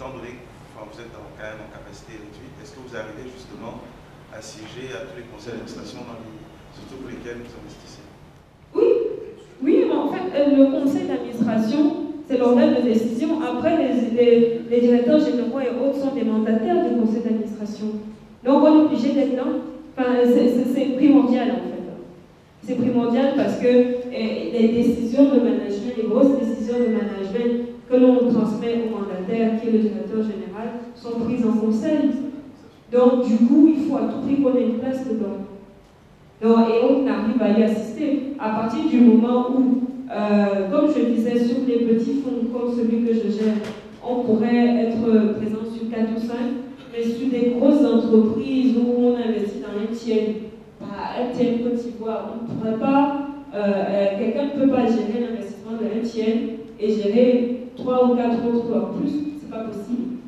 étant donné que vous êtes quand même en capacité réduite, est-ce que vous arrivez justement à siéger à tous les conseils d'administration, surtout pour lesquels vous investissez? Oui, oui, mais en fait, euh, le conseil d'administration, c'est l'organe de décision. Après, les, les, directeurs généraux et autres sont des mandataires du conseil d'administration. Donc, on est obligé d'être là. Enfin, c'est primordial, en fait. C'est primordial parce que les décisions de management, les grosses décisions de management que l'on transmet au mandataire, qui est le directeur général, sont prises en conseil. Donc, du coup, il faut à tout prix qu'on ait une place dedans. Donc, et on arrive à y assister. À partir du moment où, euh, comme je disais, sur les petits fonds comme celui que je gère, on pourrait être présent sur 4 ou 5, mais sur des grosses entreprises où on investit dans un tiers, bah, un tiers Côte d'Ivoire, on ne pourrait pas, euh, euh, quelqu'un ne peut pas gérer l'investissement de un tiers et gérer 3 ou 4 autres plus, c'est pas possible.